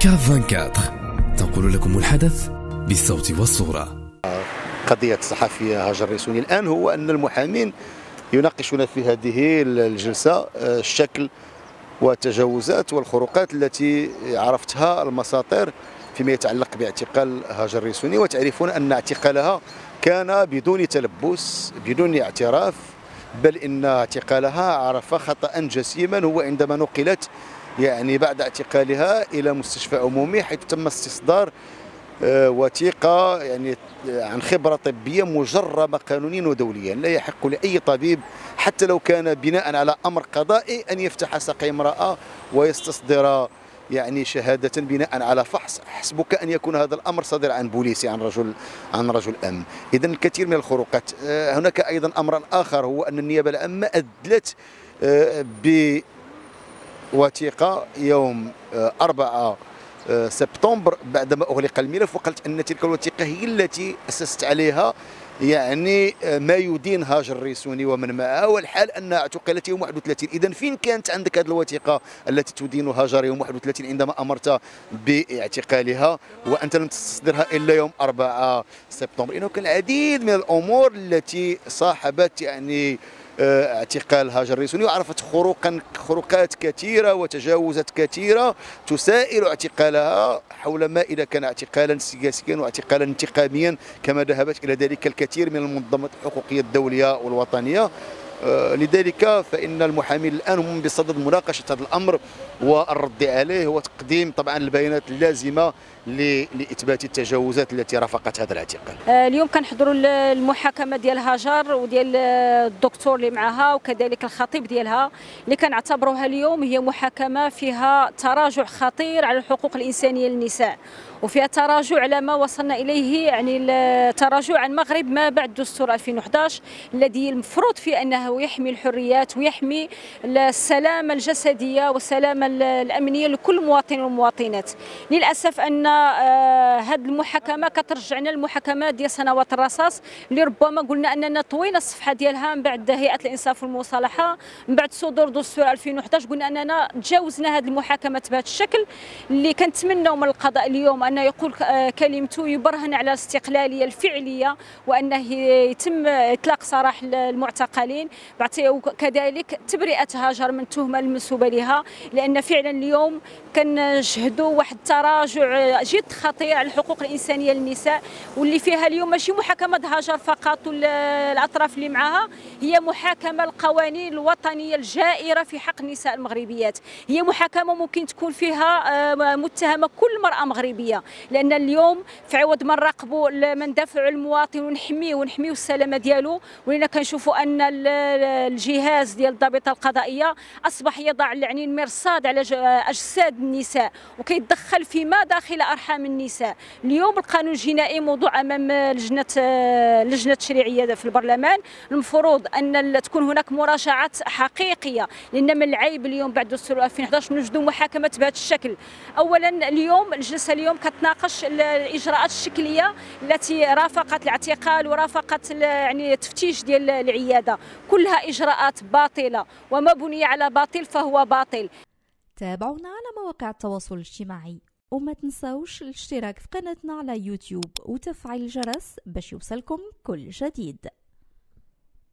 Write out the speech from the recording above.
كاف 24 تنقل لكم الحدث بالصوت والصورة. قضية الصحفية هاجر الريسوني الآن هو أن المحامين يناقشون في هذه الجلسة آه، الشكل والتجاوزات والخروقات التي عرفتها المساطير فيما يتعلق باعتقال هاجر الريسوني وتعرفون أن اعتقالها كان بدون تلبس بدون اعتراف بل إن اعتقالها عرف خطأ جسيما هو عندما نقلت يعني بعد اعتقالها إلى مستشفى عمومي حيث تم استصدار آه، وثيقة يعني عن خبرة طبية مجربة قانونيا ودوليا. لا يحق لأي طبيب حتى لو كان بناء على أمر قضائي أن يفتح ساقي امرأة ويستصدر يعني شهادة بناء على فحص. حسبك أن يكون هذا الأمر صادر عن بوليسي عن رجل عن رجل أمن إذا الكثير من الخروقات. آه، هناك أيضا أمر آخر هو أن النيابة العامة أدلت آه، بوثيقة يوم 4 سبتمبر بعدما أغلق الملف وقالت أن تلك الوثيقة هي التي أسست عليها يعني ما يدين هاجر الريسوني ومن معها والحال انها اعتقلت يوم 31 اذا فين كانت عندك هذه الوثيقة التي تدين هاجر يوم 31 عندما أمرت باعتقالها وأنت لم تصدرها إلا يوم 4 سبتمبر؟ إنه كان العديد من الأمور التي صاحبت يعني آه، اعتقال هاجر الريسوني وعرفت خروقا خروقات كثيرة وتجاوزات كثيرة تسائل اعتقالها حول ما إذا كان اعتقالا سياسيا واعتقالا انتقاميا كما ذهبت إلى ذلك الكثير من المنظمات الحقوقية الدولية والوطنية. آه، لذلك فإن المحامين الآن هم بصدد مناقشة هذا الأمر والرد عليه وتقديم طبعا البيانات اللازمة لإثبات التجاوزات التي رافقت هذا الاعتقال. آه، اليوم كنحضروا المحاكمة ديال هاجر وديال الدكتور اللي معها وكذلك الخطيب ديالها اللي كنعتبروها اليوم هي محاكمة فيها تراجع خطير على الحقوق الإنسانية للنساء وفيها تراجع على ما وصلنا إليه يعني التراجع عن مغرب ما بعد دستور 2011 الذي المفروض فيه أنه يحمي الحريات ويحمي السلامة الجسدية والسلامة الأمنية لكل مواطن والمواطنات للأسف أن هذه آه المحاكمة كترجعنا المحاكمات ديال سنوات الرصاص اللي ربما قلنا أننا طوينا الصفحة ديالها من بعد هيئة الإنصاف والمصالحة من بعد صدور دستور 2011 قلنا أننا تجاوزنا هذه المحاكمات بهذا الشكل اللي كنتمنوا من القضاء اليوم انه يقول آه، كلمته يبرهن على الاستقلالية الفعلية وأنه يتم إطلاق سراح المعتقلين. وكذلك تبرئه هاجر من التهمه المنسوبه لها لأن فعلا اليوم كنشهدوا واحد التراجع جد خطير على الحقوق الإنسانية للنساء واللي فيها اليوم ماشي محاكمة هاجر فقط والاطراف اللي معها هي محاكمة القوانين الوطنية الجائرة في حق النساء المغربيات. هي محاكمة ممكن تكون فيها آه، متهمة كل مرأة مغربية لأن اليوم في عوض ما نراقبوا ما ندافعوا المواطن ونحميه ونحميو السلامة ديالو ولينا كنشوفوا أن الجهاز ديال الضابطه القضائية أصبح يضع يعني المرصاد على أجساد النساء وكيتدخل فيما داخل ارحام النساء اليوم القانون الجنائي موضوع أمام لجنة لجنة التشريعيه في البرلمان. المفروض أن تكون هناك مراجعات حقيقية لأن من العيب اليوم بعد دستور 2011 نوجدوا محاكمة بهذا الشكل. اولا اليوم الجلسة اليوم كتناقش الإجراءات الشكلية التي رافقت الاعتقال ورافقت يعني التفتيش ديال العيادة. كلها إجراءات باطلة. وما بني على باطل فهو باطل. تابعونا على مواقع التواصل الاجتماعي. وما تنساوش الاشتراك في قناتنا على يوتيوب وتفعيل الجرس باش يوصلكم كل جديد.